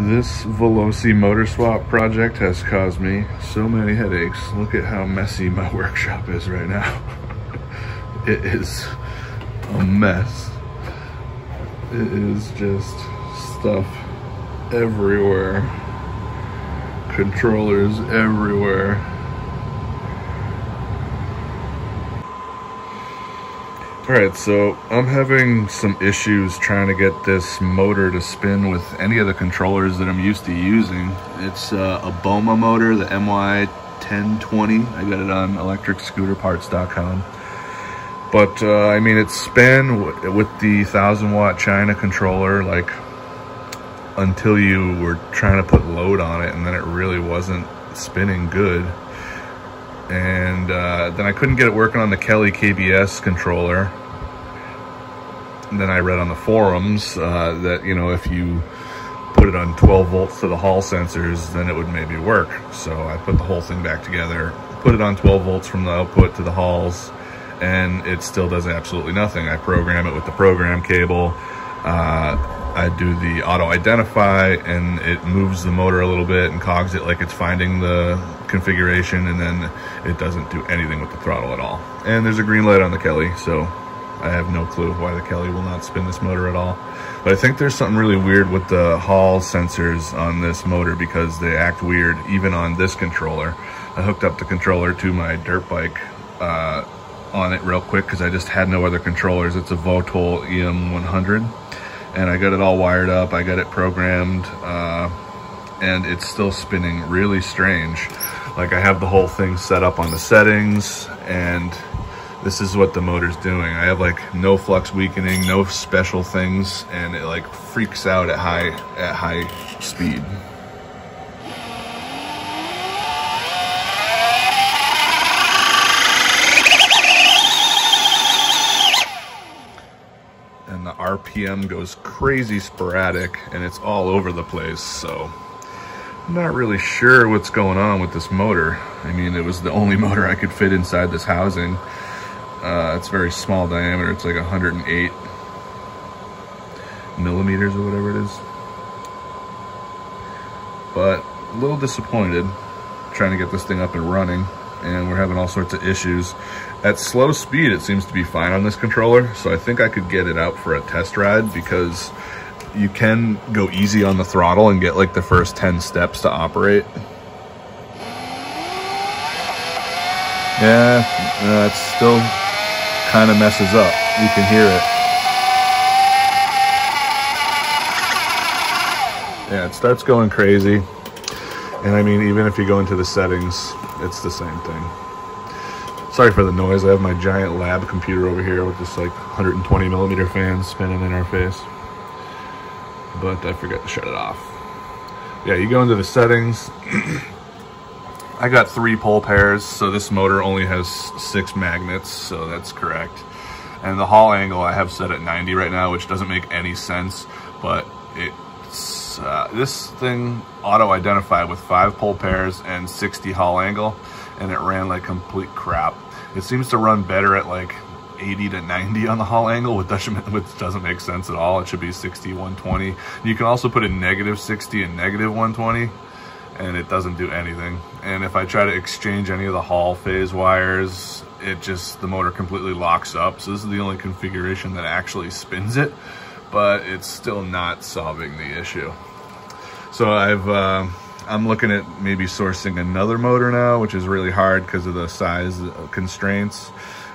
This Voloci motor swap project has caused me so many headaches. Look at how messy my workshop is right now. it is a mess. It is just stuff everywhere. Controllers everywhere. Alright, so I'm having some issues trying to get this motor to spin with any of the controllers that I'm used to using. It's uh, a Boma motor, the MY1020. I got it on electricscooterparts.com. But, uh, I mean, it spin with the 1000 watt China controller, like, until you were trying to put load on it, and then it really wasn't spinning good and uh, then I couldn't get it working on the Kelly KBS controller. And then I read on the forums uh, that, you know, if you put it on 12 volts to the hall sensors, then it would maybe work. So I put the whole thing back together, put it on 12 volts from the output to the halls, and it still does absolutely nothing. I program it with the program cable. Uh, I do the auto identify and it moves the motor a little bit and cogs it like it's finding the configuration and then it doesn't do anything with the throttle at all. And there's a green light on the Kelly, so I have no clue why the Kelly will not spin this motor at all. But I think there's something really weird with the Hall sensors on this motor because they act weird even on this controller. I hooked up the controller to my dirt bike uh, on it real quick because I just had no other controllers. It's a Votol EM100 and I got it all wired up. I got it programmed uh, and it's still spinning really strange. Like I have the whole thing set up on the settings and this is what the motor's doing. I have like no flux weakening, no special things, and it like freaks out at high at high speed. And the RPM goes crazy sporadic and it's all over the place. So not really sure what's going on with this motor. I mean, it was the only motor I could fit inside this housing. Uh, it's very small diameter. It's like 108 millimeters or whatever it is. But a little disappointed trying to get this thing up and running and we're having all sorts of issues. At slow speed, it seems to be fine on this controller, so I think I could get it out for a test ride because you can go easy on the throttle and get like the first 10 steps to operate. Yeah, uh, still kind of messes up. You can hear it. Yeah, it starts going crazy. And I mean, even if you go into the settings, it's the same thing. Sorry for the noise. I have my giant lab computer over here with this like 120 millimeter fan spinning in our face. But I forgot to shut it off. Yeah, you go into the settings. I got three pole pairs, so this motor only has six magnets, so that's correct. And the Hall angle I have set at 90 right now, which doesn't make any sense, but it's uh, this thing auto-identified with five pole pairs and 60 Hall angle, and it ran like complete crap. It seems to run better at like 80 to 90 on the Hall angle, which doesn't, which doesn't make sense at all. It should be 60, 120. You can also put a negative 60 and negative 120, and it doesn't do anything. And if I try to exchange any of the Hall phase wires, it just, the motor completely locks up. So this is the only configuration that actually spins it, but it's still not solving the issue. So I've, uh, I'm looking at maybe sourcing another motor now, which is really hard because of the size constraints.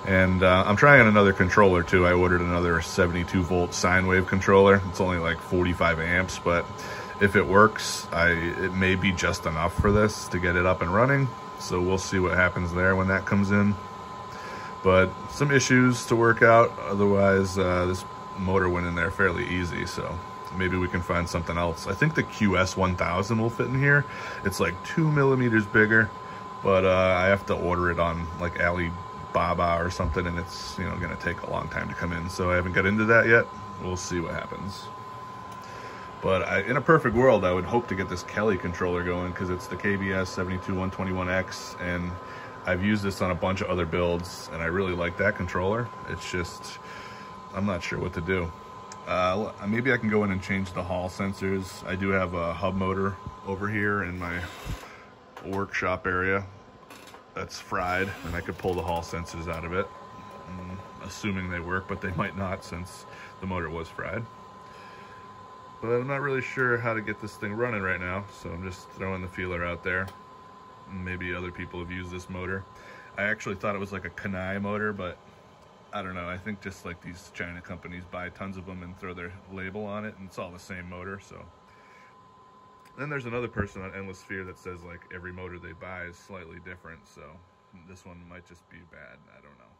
And uh, I'm trying another controller too. I ordered another 72 volt sine wave controller. It's only like 45 amps, but if it works, I it may be just enough for this to get it up and running. So we'll see what happens there when that comes in. But some issues to work out. Otherwise, uh, this motor went in there fairly easy. So maybe we can find something else. I think the QS 1000 will fit in here. It's like two millimeters bigger, but uh, I have to order it on like Alibaba or something, and it's you know gonna take a long time to come in. So I haven't got into that yet. We'll see what happens. But I, in a perfect world, I would hope to get this Kelly controller going because it's the KBS 72121X, and I've used this on a bunch of other builds, and I really like that controller. It's just, I'm not sure what to do. Uh, maybe I can go in and change the hall sensors. I do have a hub motor over here in my workshop area that's fried and I could pull the hall sensors out of it. Um, assuming they work, but they might not since the motor was fried. But I'm not really sure how to get this thing running right now, so I'm just throwing the feeler out there. Maybe other people have used this motor. I actually thought it was like a Kunray motor, but I don't know. I think just like these China companies buy tons of them and throw their label on it, and it's all the same motor, so. Then there's another person on Endless Sphere that says like every motor they buy is slightly different, so this one might just be bad. I don't know.